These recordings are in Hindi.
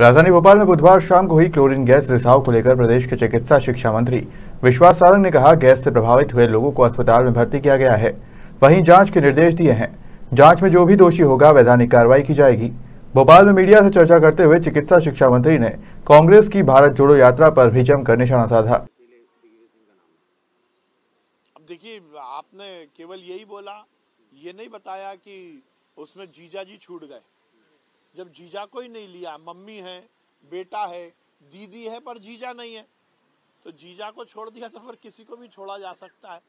राजधानी भोपाल में बुधवार शाम को हुई क्लोरीन गैस रिसाव को लेकर प्रदेश के चिकित्सा शिक्षा मंत्री विश्वास सारंग ने कहा, गैस से प्रभावित हुए लोगों को अस्पताल में भर्ती किया गया है। वहीं जाँच के निर्देश दिए हैं। जाँच में जो भी दोषी होगा, वैधानिक कार्रवाई की जाएगी। भोपाल में मीडिया से चर्चा करते हुए चिकित्सा शिक्षा मंत्री ने कांग्रेस की भारत जोड़ो यात्रा पर भी जमकर निशाना साधा। देखिए, आपने केवल यही बोला, ये नहीं बताया कि उसमें जीजा जी छूट गए। जब जीजा को ही नहीं लिया, मम्मी है, बेटा है, दीदी है, पर जीजा नहीं है। तो जीजा को छोड़ दिया तो फिर किसी को भी छोड़ा जा सकता है।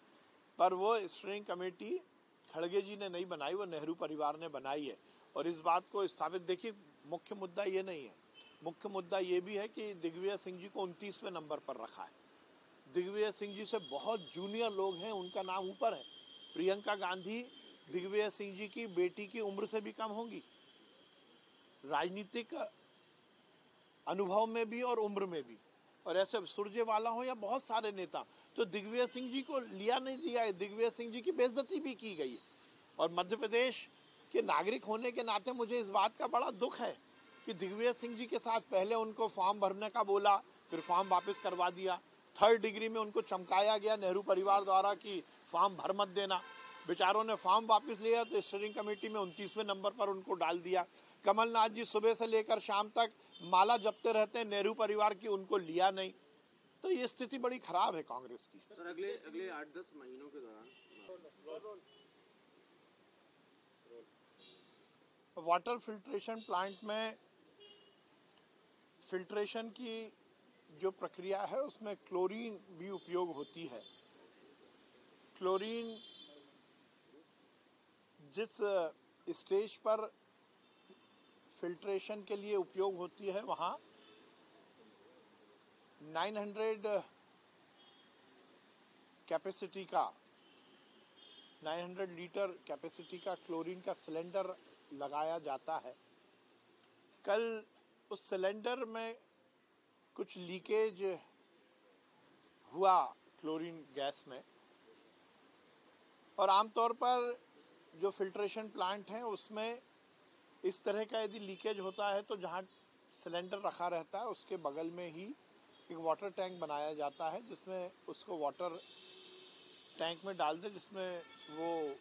पर वो स्ट्रिंग कमेटी खड़गे जी ने नहीं बनाई, वो नेहरू परिवार ने बनाई है। और इस बात को स्थापित, देखिए, मुख्य मुद्दा ये नहीं है। मुख्य मुद्दा ये भी है कि दिग्विजय सिंह जी को उनतीसवें नंबर पर रखा है। दिग्विजय सिंह जी से बहुत जूनियर लोग हैं, उनका नाम ऊपर है। प्रियंका गांधी दिग्विजय सिंह जी की बेटी की उम्र से भी कम होगी। राजनीतिक अनुभव में भी और उम्र में भी। और ऐसे सुरजेवाला हो या बहुत सारे नेता तो दिग्विजय सिंह जी को लिया नहीं दिया है। दिग्विजय सिंह जी की बेइज्जती भी की गई है। और मध्य प्रदेश के नागरिक होने के नाते मुझे इस बात का बड़ा दुख है कि दिग्विजय सिंह जी के साथ पहले उनको फॉर्म भरने का बोला, फिर फॉर्म वापस करवा दिया। थर्ड डिग्री में उनको चमकाया गया नेहरू परिवार द्वारा कि फॉर्म भर मत देना। बेचारों ने फॉर्म वापस लिया तो स्टीयरिंग कमेटी में उनतीसवें नंबर पर उनको डाल दिया। कमलनाथ जी सुबह से लेकर शाम तक माला जपते रहते हैं नेहरू परिवार की उनको लिया नहीं। तो ये स्थिति बड़ी खराब है कांग्रेस की। सर अगले अगले आठ दस महीनों के दौरान। वाटर फिल्ट्रेशन प्लांट में फिल्ट्रेशन की जो प्रक्रिया है उसमें क्लोरीन भी उपयोग होती है। क्लोरीन जिस स्टेज पर फिल्ट्रेशन के लिए उपयोग होती है, वहाँ 900 कैपेसिटी का 900 लीटर कैपेसिटी का क्लोरीन का सिलेंडर लगाया जाता है। कल उस सिलेंडर में कुछ लीकेज हुआ क्लोरीन गैस में। और आमतौर पर जो फिल्ट्रेशन प्लांट है, उसमें इस तरह का यदि लीकेज होता है तो जहाँ सिलेंडर रखा रहता है, उसके बगल में ही एक वाटर टैंक बनाया जाता है, जिसमें उसको वाटर टैंक में डाल दे, जिसमें वो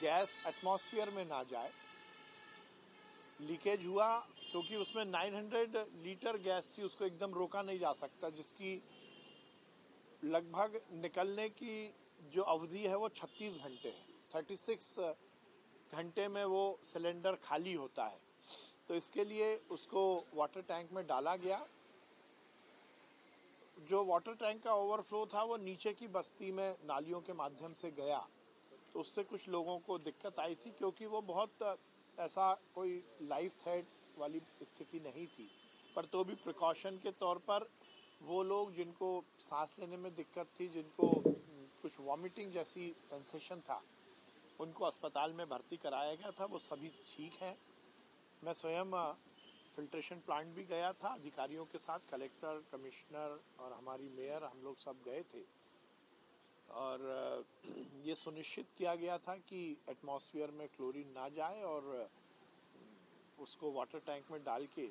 गैस एटमॉस्फेयर में ना जाए। लीकेज हुआ, क्योंकि उसमें 900 लीटर गैस थी, उसको एकदम रोका नहीं जा सकता, जिसकी लगभग निकलने की जो अवधि है, वो 36 घंटे है। 36 घंटे में वो सिलेंडर खाली होता है। तो इसके लिए उसको वाटर टैंक में डाला गया। जो वाटर टैंक का ओवरफ्लो था, वो नीचे की बस्ती में नालियों के माध्यम से गया। तो उससे कुछ लोगों को दिक्कत आई थी, क्योंकि वो बहुत ऐसा कोई लाइफ थ्रेट वाली स्थिति नहीं थी। पर तो भी प्रिकॉशन के तौर पर वो लोग जिनको सांस लेने में दिक्कत थी, जिनको कुछ वॉमिटिंग जैसी सेंसेशन था उनको अस्पताल में भर्ती कराया गया था, वो सभी ठीक हैं। मैं स्वयं फिल्ट्रेशन प्लांट भी गया था, अधिकारियों के साथ, कलेक्टर, कमिश्नर और हमारी मेयर, हम लोग सब गए थे। और ये सुनिश्चित किया गया था कि एटमॉस्फेयर में क्लोरीन ना जाए और उसको वाटर टैंक में डाल के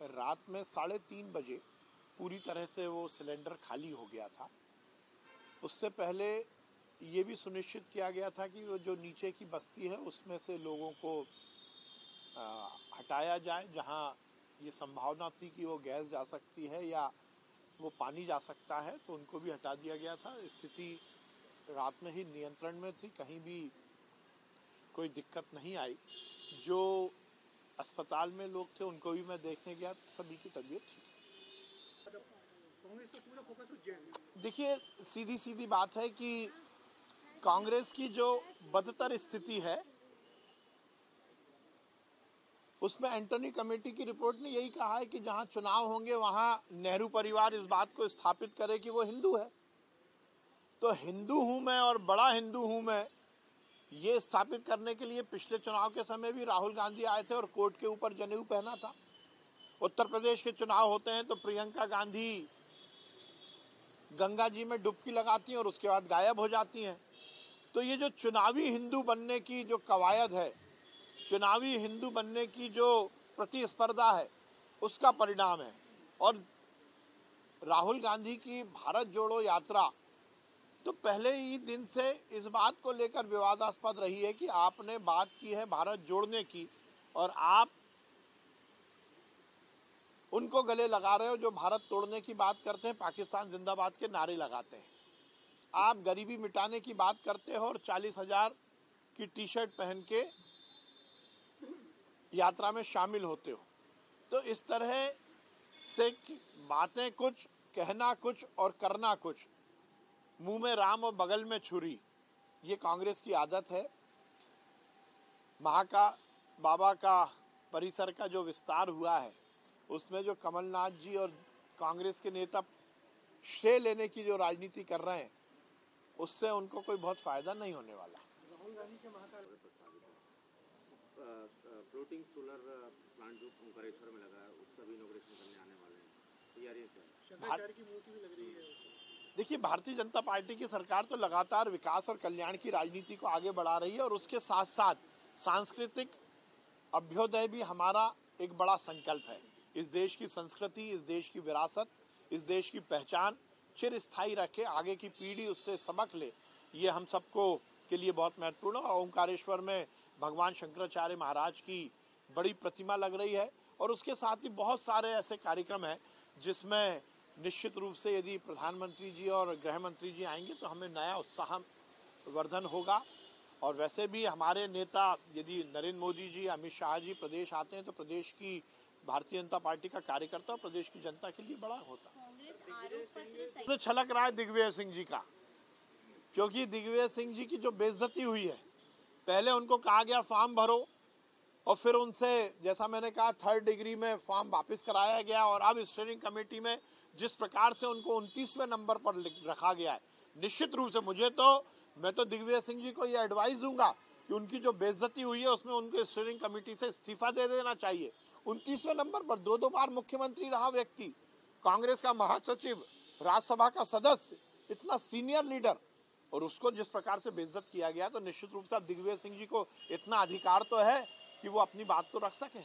रात में साढ़े तीन बजे पूरी तरह से वो सिलेंडर खाली हो गया था। उससे पहले ये भी सुनिश्चित किया गया था कि वो जो नीचे की बस्ती है उसमें से लोगों को आ, हटाया जाए जहाँ ये संभावना थी कि वो गैस जा सकती है या वो पानी जा सकता है तो उनको भी हटा दिया गया था। स्थिति रात में ही नियंत्रण में थी कहीं भी कोई दिक्कत नहीं आई। जो अस्पताल में लोग थे उनको भी मैं देखने गया सभी की तबीयत ठीक। देखिए सीधी सीधी बात है कि कांग्रेस की जो बदतर स्थिति है, उसमें एंटनी कमेटी की रिपोर्ट ने यही कहा है कि जहाँ चुनाव होंगे, वहाँ नेहरू परिवार इस बात को स्थापित करे कि वो हिंदू है। तो हिंदू हूँ मैं और बड़ा हिंदू हूँ मैं, ये स्थापित करने के लिए पिछले चुनाव के समय भी राहुल गांधी आए थे और कोर्ट के ऊपर जनेऊ पहना था। उत्तर प्रदेश के चुनाव होते हैं तो प्रियंका गांधी गंगा जी में डुबकी लगाती हैं और उसके बाद गायब हो जाती हैं। तो ये जो चुनावी हिंदू बनने की जो कवायद है, चुनावी हिंदू बनने की जो प्रतिस्पर्धा है, उसका परिणाम है। और राहुल गांधी की भारत जोड़ो यात्रा तो पहले ही दिन से इस बात को लेकर विवादास्पद रही है कि आपने बात की है भारत जोड़ने की और आप उनको गले लगा रहे हो जो भारत तोड़ने की बात करते हैं, पाकिस्तान जिंदाबाद के नारे लगाते हैं। आप गरीबी मिटाने की बात करते हो और चालीस हज़ार की टी शर्ट पहन के यात्रा में शामिल होते हो। तो इस तरह से बातें कुछ, कहना कुछ और करना कुछ, मुँह में राम और बगल में छुरी, ये कांग्रेस की आदत है। महाका, बाबा का परिसर का जो विस्तार हुआ है, उसमें जो कमलनाथ जी और कांग्रेस के नेता श्रेय लेने की जो राजनीति कर रहे हैं उससे उनको कोई बहुत फ़ायदा नहीं होने वाला। राहुल गांधी के महाकाल फ्लोटिंग सोलर प्लांट जो ओंकारेश्वर में लगा है उसका भी इनोग्रेशन करने आने वाले हैं. देखिए भारतीय जनता पार्टी की सरकार तो लगातार विकास और कल्याण की राजनीति को आगे बढ़ा रही है और उसके साथ साथ सांस्कृतिक अभ्योदय भी हमारा एक बड़ा संकल्प है। इस देश की संस्कृति इस देश की विरासत इस देश की पहचान चिर स्थायी रखे, आगे की पीढ़ी उससे सबक ले। ये हम सबको के लिए बहुत महत्वपूर्ण है और ओंकारेश्वर में भगवान शंकराचार्य महाराज की बड़ी प्रतिमा लग रही है और उसके साथ ही बहुत सारे ऐसे कार्यक्रम हैं जिसमें निश्चित रूप से यदि प्रधानमंत्री जी और गृह मंत्री जी आएँगे तो हमें नया उत्साह वर्धन होगा। और वैसे भी हमारे नेता यदि नरेंद्र मोदी जी, अमित शाह जी प्रदेश आते हैं तो प्रदेश की भारतीय जनता पार्टी का कार्यकर्ता और प्रदेश की जनता के लिए बड़ा होता तो छलक रहा है दिग्विजय सिंह जी का। क्योंकि दिग्विजय सिंह जी की जो बेइज्जती हुई है, पहले उनको कहा गया, फॉर्म भरो। और फिर उनसे, जैसा मैंने कहा, थर्ड डिग्री में फॉर्म वापस कराया गया और अब स्टेयरिंग कमेटी में जिस प्रकार से उनको उनतीसवें नंबर पर रखा गया है। निश्चित रूप से मुझे तो मैं तो दिग्विजय सिंह जी को ये एडवाइस दूँगा कि उनकी जो बेइज्जती हुई है, उसमें उनको स्टेयरिंग कमेटी से इस्तीफा दे देना चाहिए। उनतीसवें नंबर पर दो दो बार मुख्यमंत्री रहा व्यक्ति, कांग्रेस का महासचिव। राज्यसभा का सदस्य, इतना सीनियर लीडर और उसको जिस प्रकार से बेइज्जत किया गया तो निश्चित रूप से दिग्विजय सिंह जी को इतना अधिकार तो है कि वो अपनी बात तो रख सके।